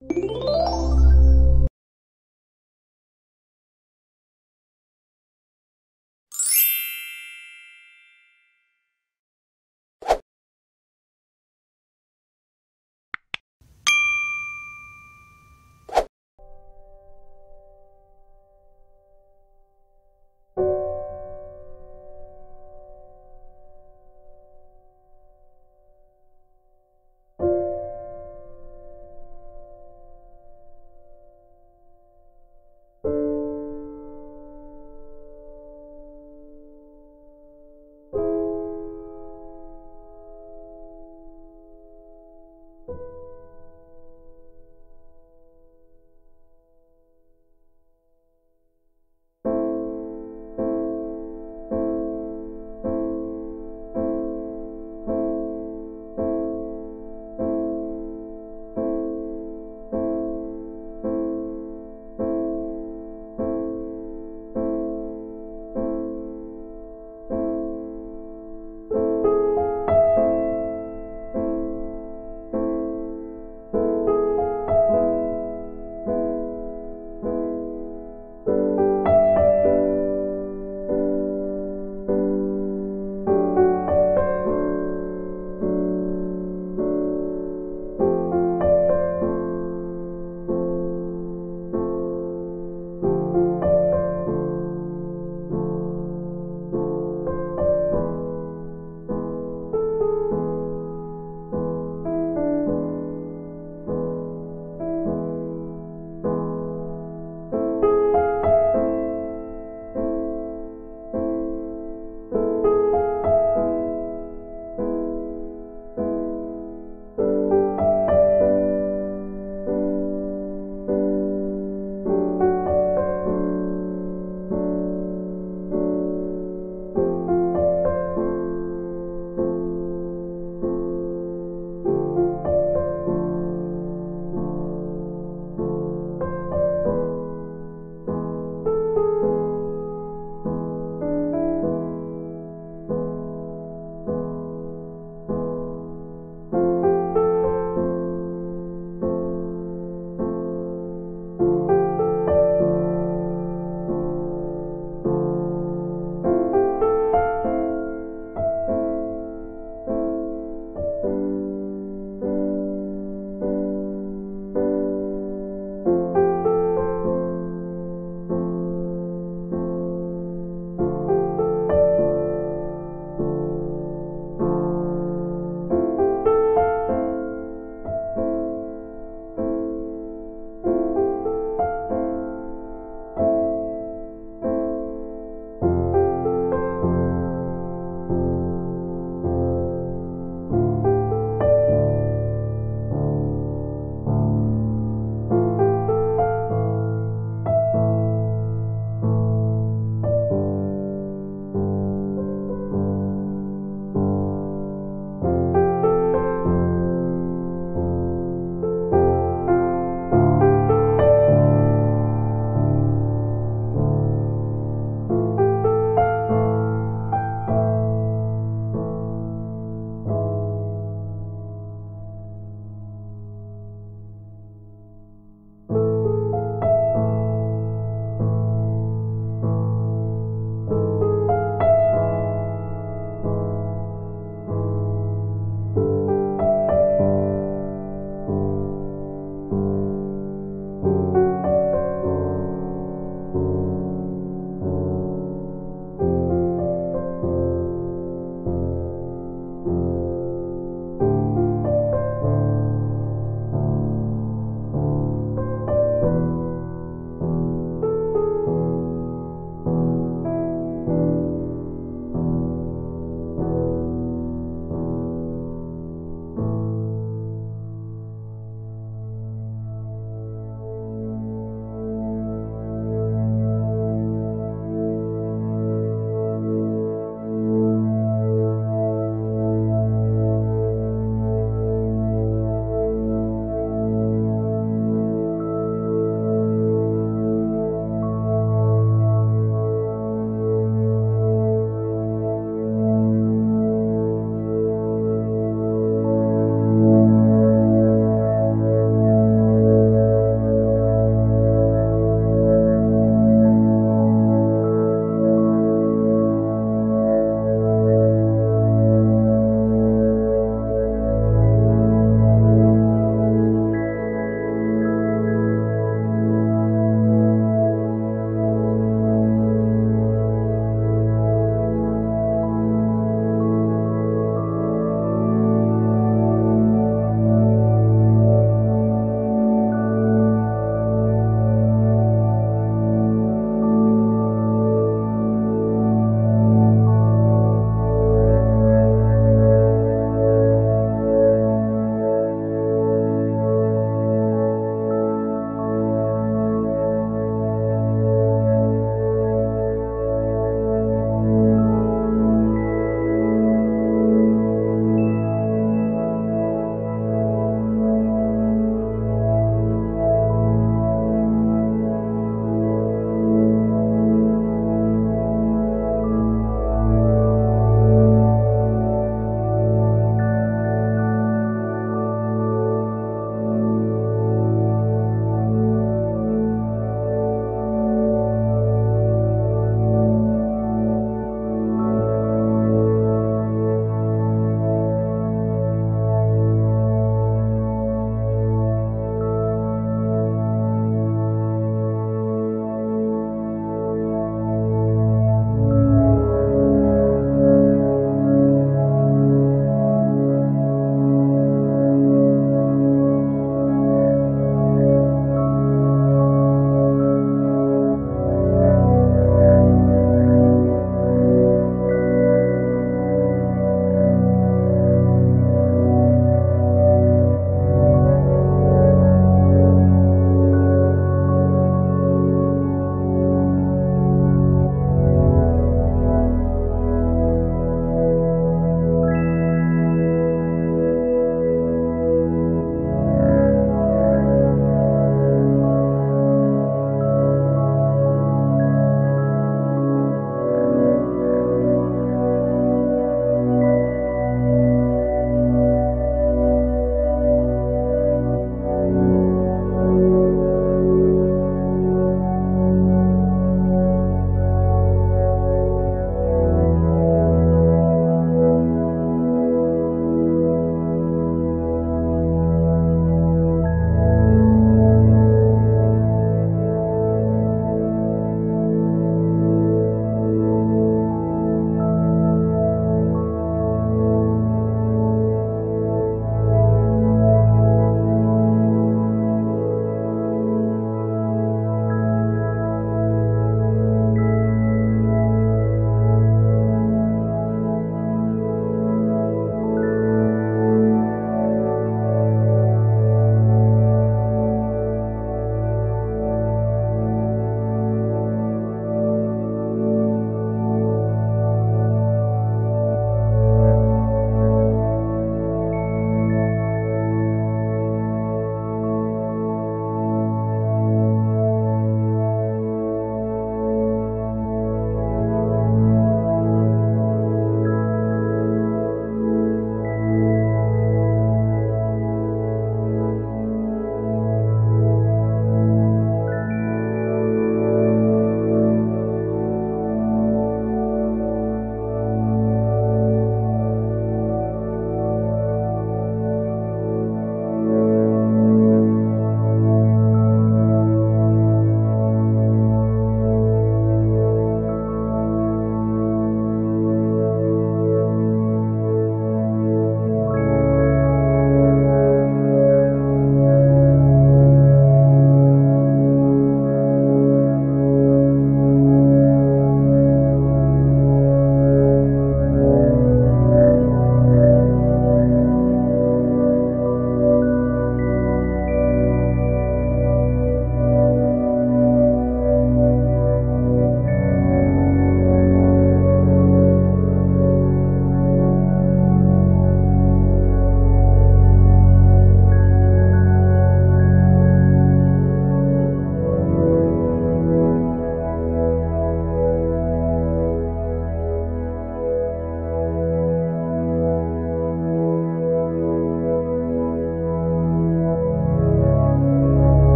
you